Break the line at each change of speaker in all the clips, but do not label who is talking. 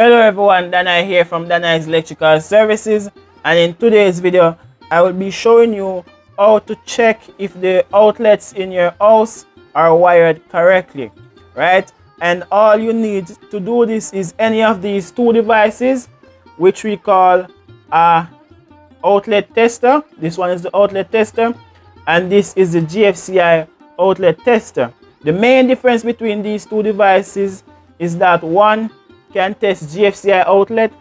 Hello everyone, Danhi here from Danhi's Electrical Services and in today's video I will be showing you how to check if the outlets in your house are wired correctly, right? And all you need to do this is any of these two devices which we call a outlet tester. This one is the outlet tester and this is the GFCI outlet tester. The main difference between these two devices is that one can test GFCI outlet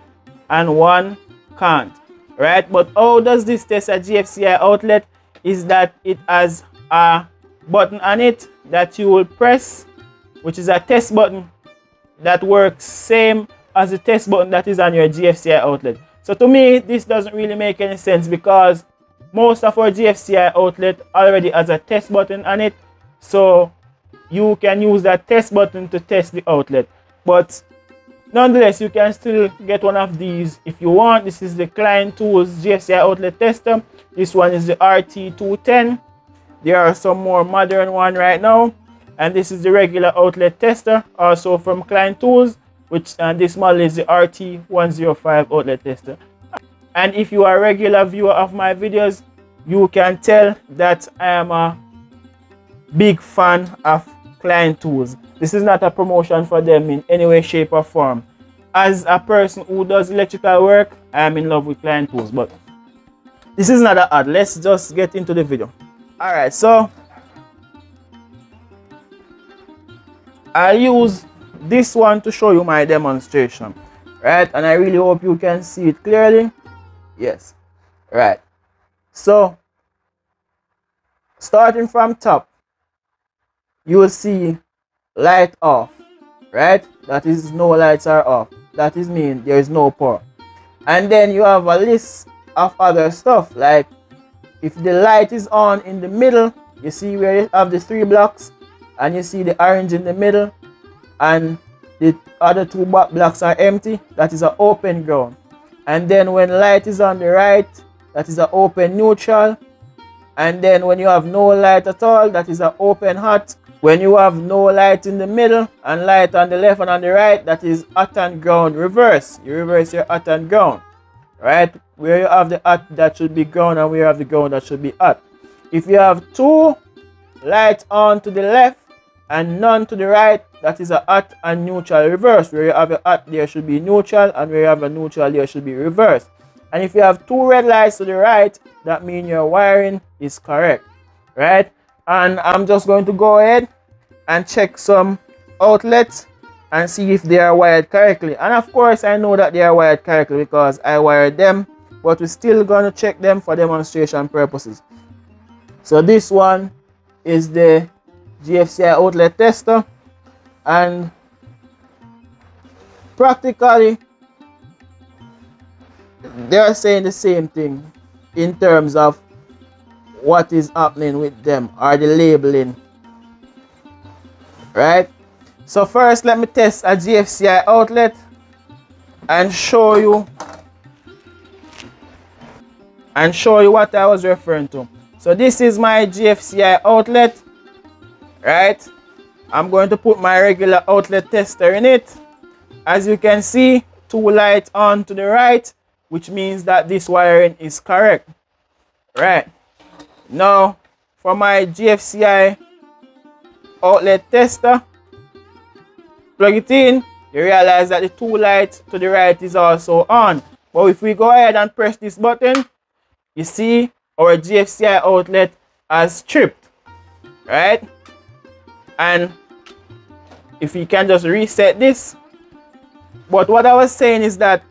and one can't right? But how does this test a GFCI outlet is that it has a button on it that you will press which is a test button that works same as the test button that is on your GFCI outlet. So to me this doesn't really make any sense because most of our GFCI outlet already has a test button on it. So you can use that test button to test the outlet. But Nonetheless, you can still get one of these if you want. This is the Klein Tools GFCI outlet tester. This one is the RT210. There are some more modern one right now. And this is the regular outlet tester, also from Klein Tools, which and this model is the RT105 outlet tester. And if you are a regular viewer of my videos, you can tell that I am a big fan of Klein Tools. This is not a promotion for them in any way, shape, or form. As a person who does electrical work, I am in love with Klein Tools, but this is not an ad. Let's just get into the video. Alright, so I use this one to show you my demonstration. Right, and I really hope you can see it clearly. Yes, right. So, starting from top, you will see light off right? That is no lights are off. That is mean there is no power. And then you have a list of other stuff like if the light is on in the middle you see where you have the three blocks and you see the orange in the middle and the other two blocks are empty that is an open ground. And then when light is on the right that is an open neutral. And then when you have no light at all that is an open hot when you have no light in the middle and light on the left and on the right, that is hot and ground reverse. You reverse your hot and ground, right? Where you have the hot that should be ground and where you have the ground that should be hot. If you have two lights on to the left and none to the right, that is a hot and neutral reverse. Where you have a hot, there should be neutral, and where you have a neutral, there should be reverse. And if you have two red lights to the right, that means your wiring is correct, right? And I'm just going to go ahead and check some outlets and see if they are wired correctly. And of course I know that they are wired correctly because I wired them but we're still going to check them for demonstration purposes. So this one is the GFCI outlet tester. And practically they are saying the same thing in terms of what is happening with them or the labeling. Right? So first let me test a GFCI outlet and show you and show you what I was referring to. So this is my GFCI outlet right? I'm going to put my regular outlet tester in it. As you can see two lights on to the right which means that this wiring is correct. Right now, for my GFCI outlet tester, plug it in, you realize that the two lights to the right is also on. But if we go ahead and press this button, you see our GFCI outlet has tripped, right? And if you can just reset this. But what I was saying is that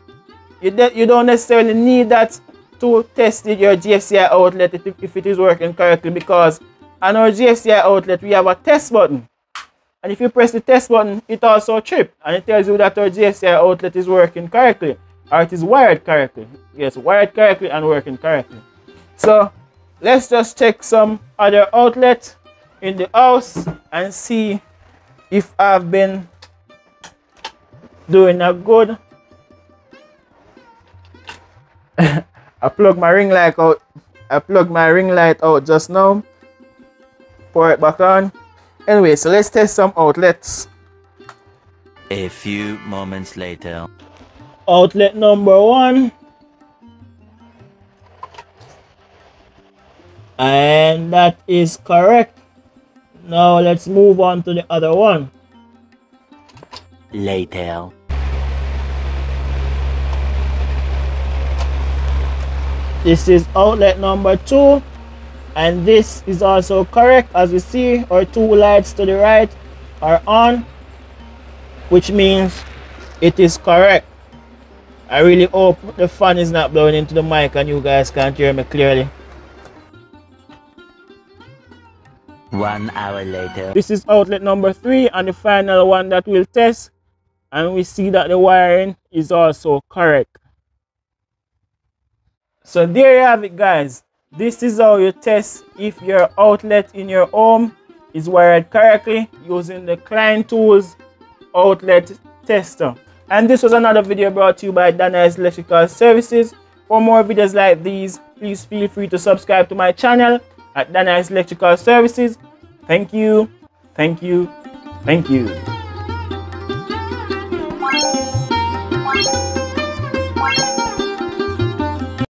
you, you don't necessarily need that to test your GFCI outlet if it is working correctly because on our GFCI outlet we have a test button. And if you press the test button it also trips and it tells you that our GFCI outlet is working correctly or it is wired correctly. Yes wired correctly and working correctly. So let's just check some other outlet in the house and see if I've been doing a good I plug my ring light out. I plug my ring light out just now. Pour it back on. Anyway, so let's test some outlets.
A few moments later.
outlet number one and that is correct now let's move on to the other one
later
this is outlet number two and this is also correct. As we see our two lights to the right are on which means it is correct. I really hope the fan is not blowing into the mic and you guys can't hear me clearly.
One hour later.
This is outlet number three and the final one that we'll test and we see that the wiring is also correct so there you have it guys this is how you test if your outlet in your home is wired correctly using the Klein Tools outlet tester. And this was another video brought to you by Danhi's Electrical Services. For more videos like these, please feel free to subscribe to my channel at Danhi's Electrical Services. Thank you, thank you, thank you.